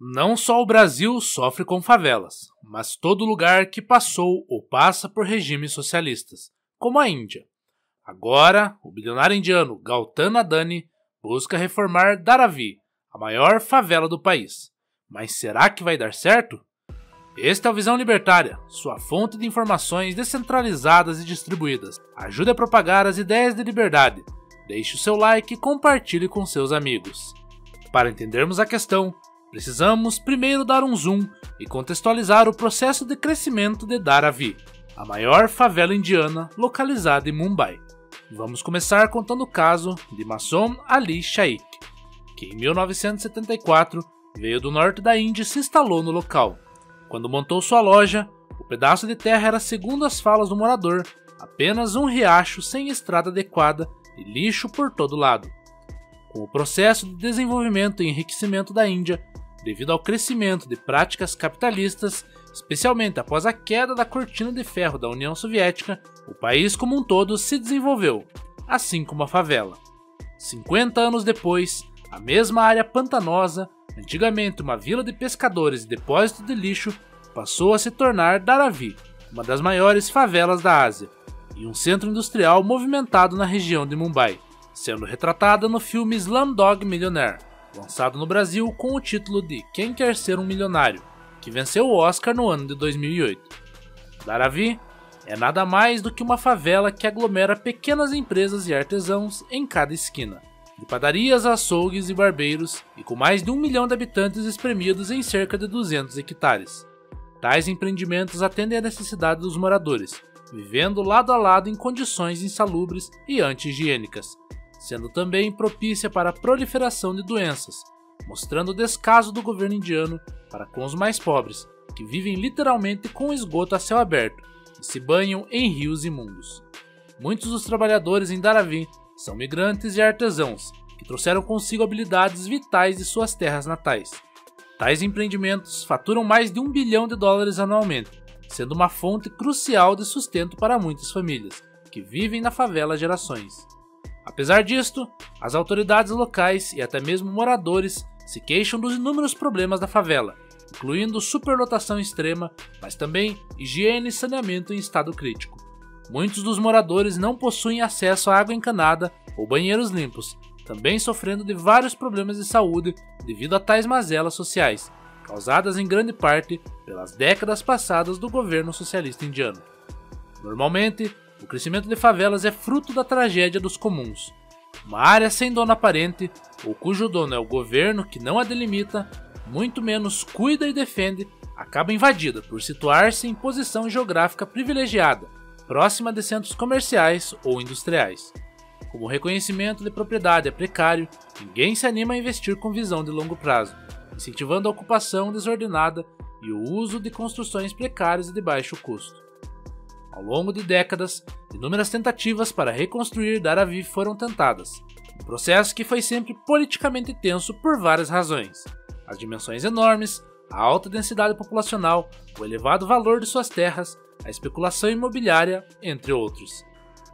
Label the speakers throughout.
Speaker 1: Não só o Brasil sofre com favelas, mas todo lugar que passou ou passa por regimes socialistas, como a Índia. Agora, o bilionário indiano Gautama Adani busca reformar Dharavi, a maior favela do país. Mas será que vai dar certo? Este é o Visão Libertária, sua fonte de informações descentralizadas e distribuídas. Ajude a propagar as ideias de liberdade. Deixe o seu like e compartilhe com seus amigos. Para entendermos a questão, Precisamos primeiro dar um zoom e contextualizar o processo de crescimento de Dharavi, a maior favela indiana localizada em Mumbai. Vamos começar contando o caso de Masom Ali Shaikh, que em 1974 veio do norte da Índia e se instalou no local. Quando montou sua loja, o pedaço de terra era, segundo as falas do morador, apenas um riacho sem estrada adequada e lixo por todo lado. Com o processo de desenvolvimento e enriquecimento da Índia, devido ao crescimento de práticas capitalistas, especialmente após a queda da cortina de ferro da União Soviética, o país como um todo se desenvolveu, assim como a favela. 50 anos depois, a mesma área pantanosa, antigamente uma vila de pescadores e depósito de lixo, passou a se tornar Dharavi, uma das maiores favelas da Ásia, e um centro industrial movimentado na região de Mumbai, sendo retratada no filme Slumdog Millionaire lançado no Brasil com o título de Quem Quer Ser um Milionário, que venceu o Oscar no ano de 2008. Dharavi é nada mais do que uma favela que aglomera pequenas empresas e artesãos em cada esquina, de padarias açougues e barbeiros, e com mais de um milhão de habitantes espremidos em cerca de 200 hectares. Tais empreendimentos atendem à necessidade dos moradores, vivendo lado a lado em condições insalubres e anti-higiênicas, sendo também propícia para a proliferação de doenças, mostrando o descaso do governo indiano para com os mais pobres, que vivem literalmente com esgoto a céu aberto e se banham em rios imundos. Muitos dos trabalhadores em Dharavi são migrantes e artesãos que trouxeram consigo habilidades vitais de suas terras natais. Tais empreendimentos faturam mais de um bilhão de dólares anualmente, sendo uma fonte crucial de sustento para muitas famílias que vivem na favela gerações. Apesar disto, as autoridades locais e até mesmo moradores se queixam dos inúmeros problemas da favela, incluindo superlotação extrema, mas também higiene e saneamento em estado crítico. Muitos dos moradores não possuem acesso à água encanada ou banheiros limpos, também sofrendo de vários problemas de saúde devido a tais mazelas sociais, causadas em grande parte pelas décadas passadas do governo socialista indiano. Normalmente, o crescimento de favelas é fruto da tragédia dos comuns. Uma área sem dono aparente, ou cujo dono é o governo que não a delimita, muito menos cuida e defende, acaba invadida por situar-se em posição geográfica privilegiada, próxima de centros comerciais ou industriais. Como o reconhecimento de propriedade é precário, ninguém se anima a investir com visão de longo prazo, incentivando a ocupação desordenada e o uso de construções precárias e de baixo custo. Ao longo de décadas, inúmeras tentativas para reconstruir Dharavi foram tentadas, um processo que foi sempre politicamente tenso por várias razões. As dimensões enormes, a alta densidade populacional, o elevado valor de suas terras, a especulação imobiliária, entre outros.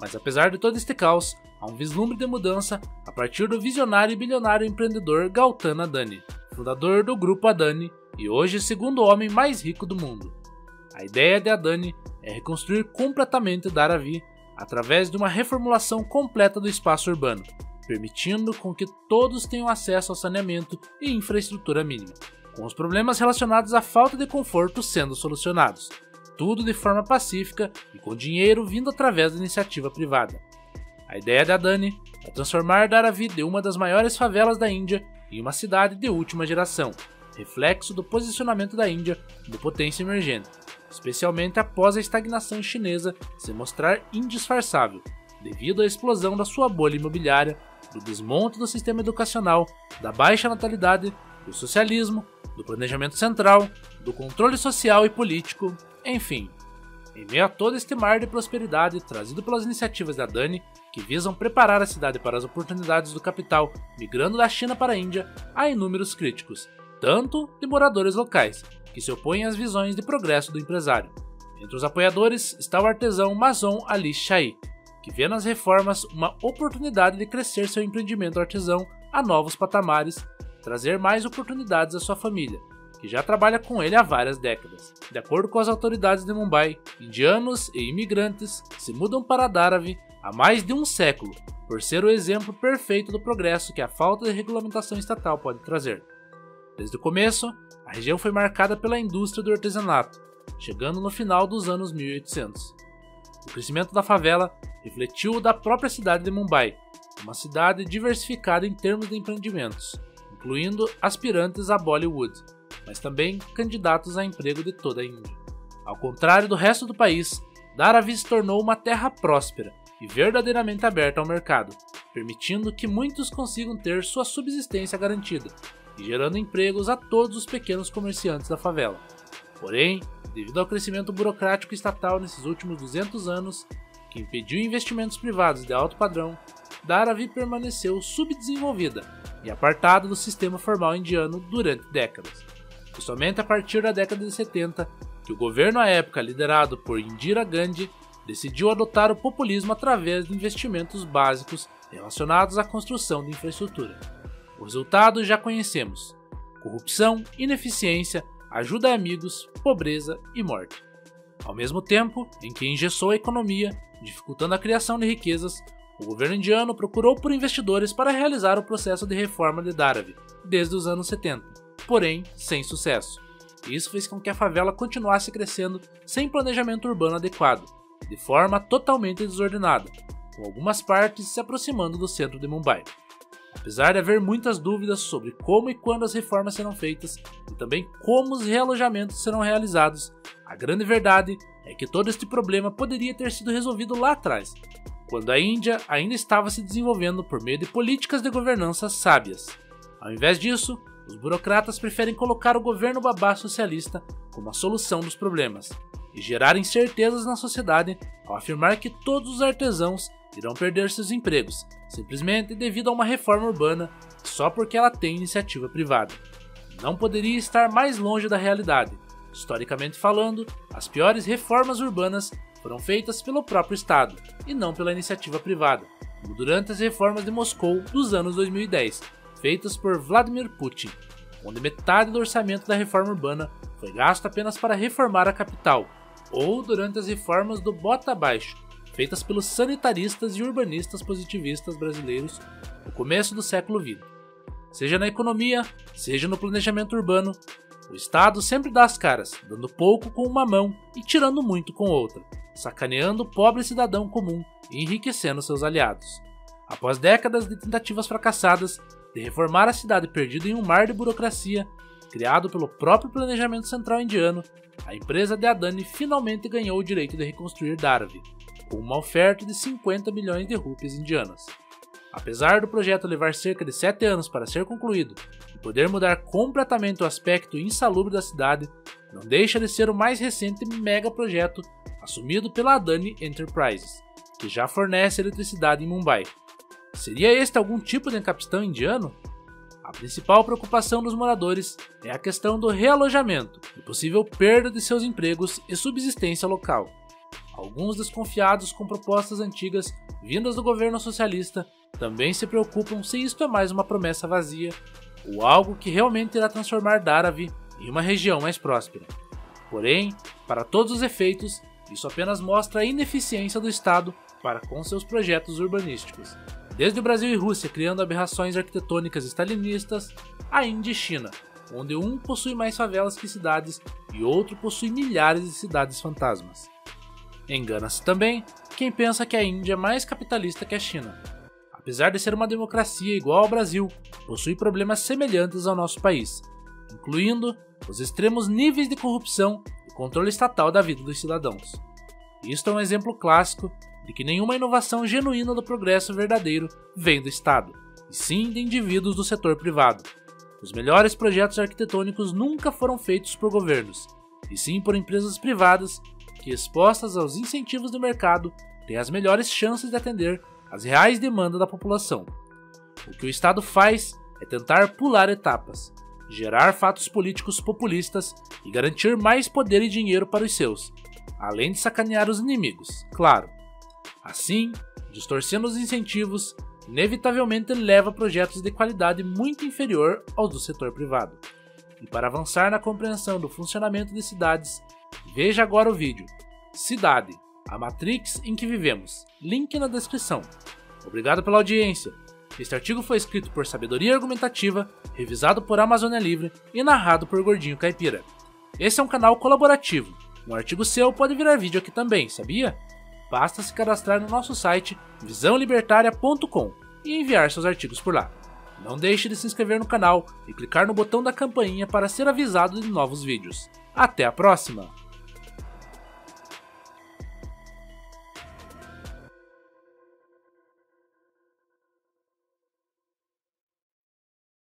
Speaker 1: Mas apesar de todo este caos, há um vislumbre de mudança a partir do visionário e bilionário empreendedor Gautama Adani, fundador do grupo Adani e hoje segundo homem mais rico do mundo. A ideia de Adani é reconstruir completamente Dharavi através de uma reformulação completa do espaço urbano, permitindo com que todos tenham acesso ao saneamento e infraestrutura mínima, com os problemas relacionados à falta de conforto sendo solucionados, tudo de forma pacífica e com dinheiro vindo através da iniciativa privada. A ideia da Dani é transformar Dharavi de uma das maiores favelas da Índia em uma cidade de última geração, reflexo do posicionamento da Índia como potência emergente especialmente após a estagnação chinesa se mostrar indisfarçável, devido à explosão da sua bolha imobiliária, do desmonte do sistema educacional, da baixa natalidade, do socialismo, do planejamento central, do controle social e político, enfim. Em meio a todo este mar de prosperidade trazido pelas iniciativas da Dani, que visam preparar a cidade para as oportunidades do capital migrando da China para a Índia, há inúmeros críticos, tanto de moradores locais, que se opõem às visões de progresso do empresário. Entre os apoiadores está o artesão Mazon Ali Shai, que vê nas reformas uma oportunidade de crescer seu empreendimento artesão a novos patamares, trazer mais oportunidades à sua família que já trabalha com ele há várias décadas. De acordo com as autoridades de Mumbai, indianos e imigrantes se mudam para Dharavi há mais de um século, por ser o exemplo perfeito do progresso que a falta de regulamentação estatal pode trazer. Desde o começo, região foi marcada pela indústria do artesanato, chegando no final dos anos 1800. O crescimento da favela refletiu o da própria cidade de Mumbai, uma cidade diversificada em termos de empreendimentos, incluindo aspirantes a Bollywood, mas também candidatos a emprego de toda a Índia. Ao contrário do resto do país, Dharavi se tornou uma terra próspera e verdadeiramente aberta ao mercado, permitindo que muitos consigam ter sua subsistência garantida e gerando empregos a todos os pequenos comerciantes da favela. Porém, devido ao crescimento burocrático estatal nesses últimos 200 anos, que impediu investimentos privados de alto padrão, Dharavi permaneceu subdesenvolvida e apartada do sistema formal indiano durante décadas. Foi somente a partir da década de 70 que o governo à época liderado por Indira Gandhi decidiu adotar o populismo através de investimentos básicos relacionados à construção de infraestrutura. O resultado já conhecemos: corrupção, ineficiência, ajuda a amigos, pobreza e morte. Ao mesmo tempo em que engessou a economia, dificultando a criação de riquezas, o governo indiano procurou por investidores para realizar o processo de reforma de Dharavi desde os anos 70, porém sem sucesso. Isso fez com que a favela continuasse crescendo sem planejamento urbano adequado, de forma totalmente desordenada, com algumas partes se aproximando do centro de Mumbai. Apesar de haver muitas dúvidas sobre como e quando as reformas serão feitas e também como os realojamentos serão realizados, a grande verdade é que todo este problema poderia ter sido resolvido lá atrás, quando a Índia ainda estava se desenvolvendo por meio de políticas de governança sábias. Ao invés disso, os burocratas preferem colocar o governo babá socialista como a solução dos problemas, e gerar incertezas na sociedade ao afirmar que todos os artesãos irão perder seus empregos, simplesmente devido a uma reforma urbana só porque ela tem iniciativa privada. Não poderia estar mais longe da realidade. Historicamente falando, as piores reformas urbanas foram feitas pelo próprio Estado e não pela iniciativa privada, como durante as reformas de Moscou dos anos 2010, feitas por Vladimir Putin, onde metade do orçamento da reforma urbana foi gasto apenas para reformar a capital, ou durante as reformas do Bota Abaixo, feitas pelos sanitaristas e urbanistas positivistas brasileiros no começo do século XX. Seja na economia, seja no planejamento urbano, o Estado sempre dá as caras, dando pouco com uma mão e tirando muito com outra, sacaneando o pobre cidadão comum e enriquecendo seus aliados. Após décadas de tentativas fracassadas de reformar a cidade perdida em um mar de burocracia, criado pelo próprio planejamento central indiano, a empresa de Adani finalmente ganhou o direito de reconstruir Dharavi, com uma oferta de 50 milhões de rupias indianas. Apesar do projeto levar cerca de 7 anos para ser concluído e poder mudar completamente o aspecto insalubre da cidade, não deixa de ser o mais recente mega projeto assumido pela Adani Enterprises, que já fornece eletricidade em Mumbai. Seria este algum tipo de encapistão indiano? A principal preocupação dos moradores é a questão do realojamento e possível perda de seus empregos e subsistência local. Alguns desconfiados com propostas antigas vindas do governo socialista também se preocupam se isto é mais uma promessa vazia ou algo que realmente irá transformar Dharavi em uma região mais próspera. Porém, para todos os efeitos, isso apenas mostra a ineficiência do Estado para com seus projetos urbanísticos desde o Brasil e Rússia criando aberrações arquitetônicas stalinistas, a Índia e China, onde um possui mais favelas que cidades e outro possui milhares de cidades fantasmas. Engana-se também quem pensa que a Índia é mais capitalista que a China. Apesar de ser uma democracia igual ao Brasil, possui problemas semelhantes ao nosso país, incluindo os extremos níveis de corrupção e controle estatal da vida dos cidadãos. Isto é um exemplo clássico de que nenhuma inovação genuína do progresso verdadeiro vem do Estado, e sim de indivíduos do setor privado. Os melhores projetos arquitetônicos nunca foram feitos por governos, e sim por empresas privadas que, expostas aos incentivos do mercado, têm as melhores chances de atender às reais demandas da população. O que o Estado faz é tentar pular etapas, gerar fatos políticos populistas e garantir mais poder e dinheiro para os seus, além de sacanear os inimigos, claro. Assim, distorcendo os incentivos, inevitavelmente leva a projetos de qualidade muito inferior aos do setor privado. E para avançar na compreensão do funcionamento de cidades, veja agora o vídeo Cidade, a Matrix em que vivemos. Link na descrição. Obrigado pela audiência. Este artigo foi escrito por Sabedoria Argumentativa, revisado por Amazônia Livre e narrado por Gordinho Caipira. Esse é um canal colaborativo. Um artigo seu pode virar vídeo aqui também, sabia? Basta se cadastrar no nosso site visãolibertaria.com e enviar seus artigos por lá. Não deixe de se inscrever no canal e clicar no botão da campainha para ser avisado de novos vídeos. Até a próxima!